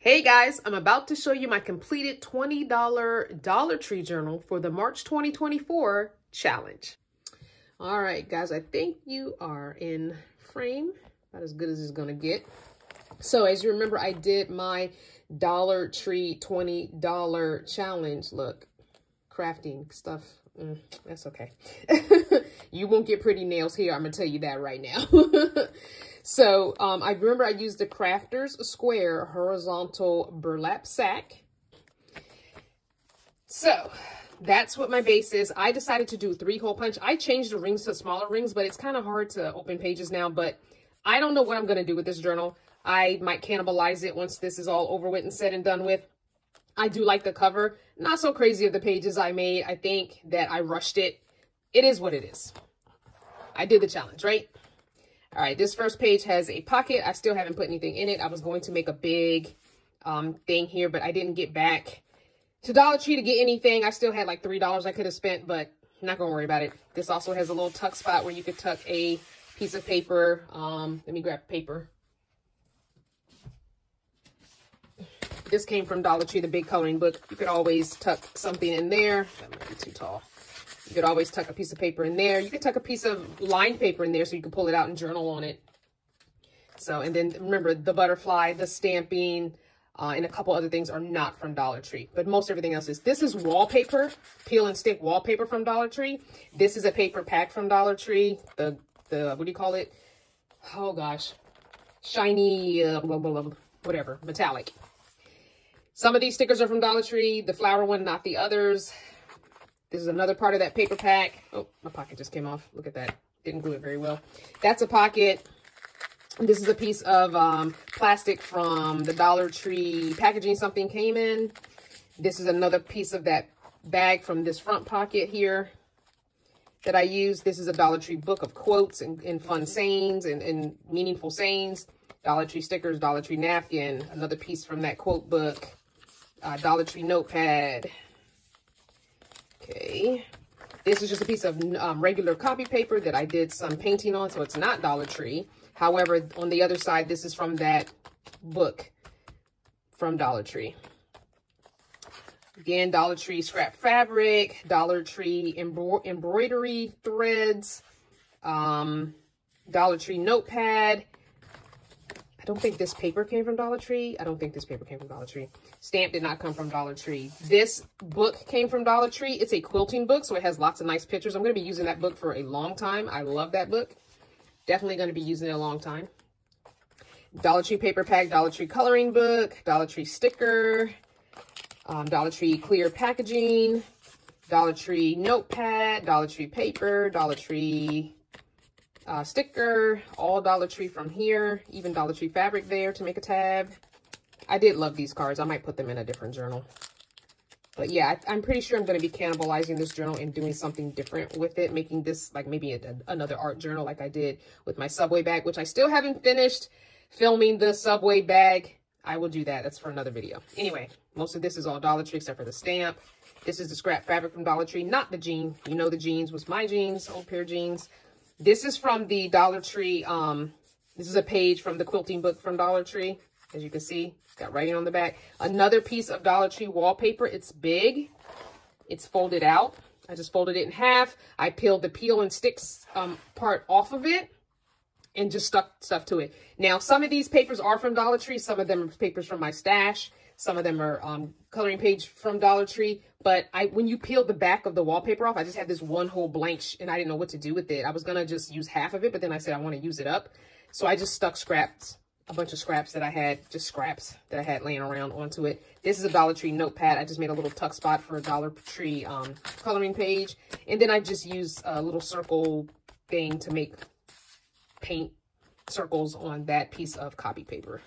Hey guys, I'm about to show you my completed $20 Dollar Tree journal for the March 2024 challenge. All right, guys, I think you are in frame, about as good as it's gonna get. So as you remember, I did my Dollar Tree $20 challenge. Look, crafting stuff, mm, that's okay. you won't get pretty nails here, I'm gonna tell you that right now. So um, I remember I used the Crafters Square Horizontal Burlap Sack. So that's what my base is. I decided to do three hole punch. I changed the rings to smaller rings, but it's kind of hard to open pages now. But I don't know what I'm going to do with this journal. I might cannibalize it once this is all over with and said and done with. I do like the cover. Not so crazy of the pages I made. I think that I rushed it. It is what it is. I did the challenge, right? All right, this first page has a pocket. I still haven't put anything in it. I was going to make a big um, thing here, but I didn't get back to Dollar Tree to get anything. I still had like $3 I could have spent, but not going to worry about it. This also has a little tuck spot where you could tuck a piece of paper. Um, let me grab paper. This came from Dollar Tree, the big coloring book. You could always tuck something in there. That might be too tall. You could always tuck a piece of paper in there. You could tuck a piece of lined paper in there so you can pull it out and journal on it. So, and then remember the butterfly, the stamping, uh, and a couple other things are not from Dollar Tree, but most everything else is. This is wallpaper, peel and stick wallpaper from Dollar Tree. This is a paper pack from Dollar Tree. The, the what do you call it? Oh gosh, shiny, uh, blah, blah, blah, whatever, metallic. Some of these stickers are from Dollar Tree, the flower one, not the others. This is another part of that paper pack. Oh, my pocket just came off. Look at that. Didn't glue it very well. That's a pocket. This is a piece of um, plastic from the Dollar Tree packaging something came in. This is another piece of that bag from this front pocket here that I use. This is a Dollar Tree book of quotes and, and fun sayings and, and meaningful sayings. Dollar Tree stickers, Dollar Tree napkin, another piece from that quote book, uh, Dollar Tree notepad, Okay. This is just a piece of um, regular copy paper that I did some painting on, so it's not Dollar Tree. However, on the other side, this is from that book from Dollar Tree. Again, Dollar Tree scrap fabric, Dollar Tree embro embroidery threads, um, Dollar Tree notepad, don't think this paper came from Dollar Tree. I don't think this paper came from Dollar Tree. Stamp did not come from Dollar Tree. This book came from Dollar Tree. It's a quilting book, so it has lots of nice pictures. I'm going to be using that book for a long time. I love that book. Definitely going to be using it a long time. Dollar Tree paper pack, Dollar Tree coloring book, Dollar Tree sticker, um, Dollar Tree clear packaging, Dollar Tree notepad, Dollar Tree paper, Dollar Tree uh, sticker, all Dollar Tree from here, even Dollar Tree fabric there to make a tab. I did love these cards. I might put them in a different journal. But yeah, I, am pretty sure I'm going to be cannibalizing this journal and doing something different with it, making this like maybe a, a, another art journal like I did with my Subway bag, which I still haven't finished filming the Subway bag. I will do that. That's for another video. Anyway, most of this is all Dollar Tree except for the stamp. This is the scrap fabric from Dollar Tree, not the jean. You know the jeans was my jeans, old pair of jeans. This is from the Dollar Tree. Um, this is a page from the quilting book from Dollar Tree. As you can see, got writing on the back. Another piece of Dollar Tree wallpaper. It's big. It's folded out. I just folded it in half. I peeled the peel and sticks um, part off of it and just stuck stuff to it. Now, some of these papers are from Dollar Tree. Some of them are papers from my stash. Some of them are um, coloring page from Dollar Tree. But I, when you peeled the back of the wallpaper off, I just had this one whole blank and I didn't know what to do with it. I was going to just use half of it, but then I said I want to use it up. So I just stuck scraps, a bunch of scraps that I had, just scraps that I had laying around onto it. This is a Dollar Tree notepad. I just made a little tuck spot for a Dollar Tree um, coloring page. And then I just used a little circle thing to make paint circles on that piece of copy paper.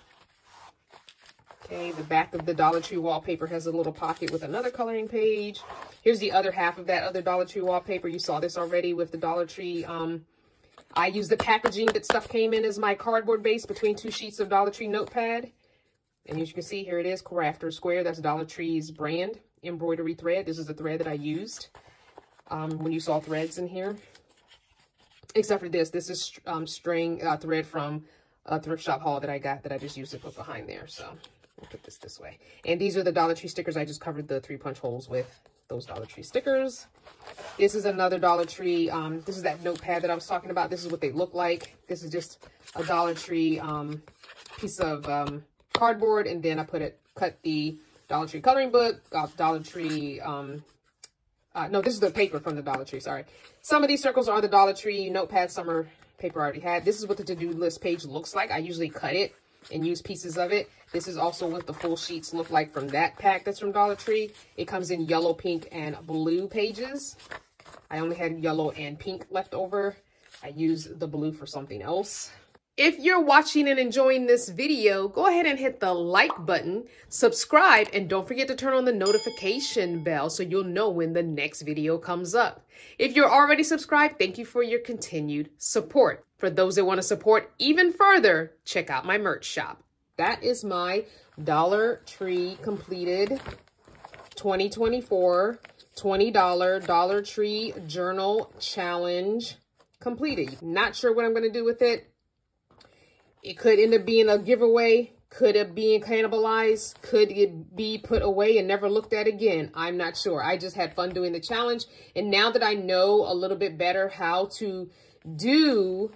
Okay, the back of the Dollar Tree wallpaper has a little pocket with another coloring page. Here's the other half of that other Dollar Tree wallpaper. You saw this already with the Dollar Tree. Um, I used the packaging that stuff came in as my cardboard base between two sheets of Dollar Tree notepad. And as you can see, here it is, Crafter Square. That's Dollar Tree's brand embroidery thread. This is the thread that I used um, when you saw threads in here. Except for this. This is um, string uh, thread from a thrift shop haul that I got that I just used to put behind there. So put this this way. And these are the Dollar Tree stickers. I just covered the three punch holes with those Dollar Tree stickers. This is another Dollar Tree. Um, this is that notepad that I was talking about. This is what they look like. This is just a Dollar Tree um, piece of um, cardboard. And then I put it, cut the Dollar Tree coloring book, got Dollar Tree, um, uh, no, this is the paper from the Dollar Tree, sorry. Some of these circles are the Dollar Tree notepad summer paper I already had. This is what the to-do list page looks like. I usually cut it and use pieces of it. This is also what the full sheets look like from that pack that's from Dollar Tree. It comes in yellow, pink, and blue pages. I only had yellow and pink left over. I used the blue for something else. If you're watching and enjoying this video, go ahead and hit the like button, subscribe, and don't forget to turn on the notification bell so you'll know when the next video comes up. If you're already subscribed, thank you for your continued support. For those that want to support even further, check out my merch shop. That is my Dollar Tree completed 2024 $20 Dollar Tree Journal Challenge completed. Not sure what I'm going to do with it it could end up being a giveaway. Could it be cannibalized? Could it be put away and never looked at again? I'm not sure. I just had fun doing the challenge. And now that I know a little bit better how to do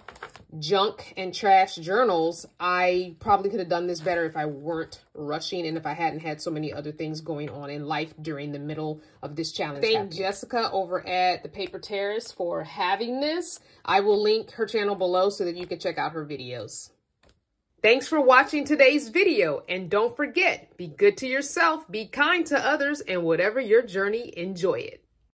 junk and trash journals, I probably could have done this better if I weren't rushing and if I hadn't had so many other things going on in life during the middle of this challenge. Thank Jessica over at the Paper Terrace for having this. I will link her channel below so that you can check out her videos. Thanks for watching today's video. And don't forget, be good to yourself, be kind to others, and whatever your journey, enjoy it.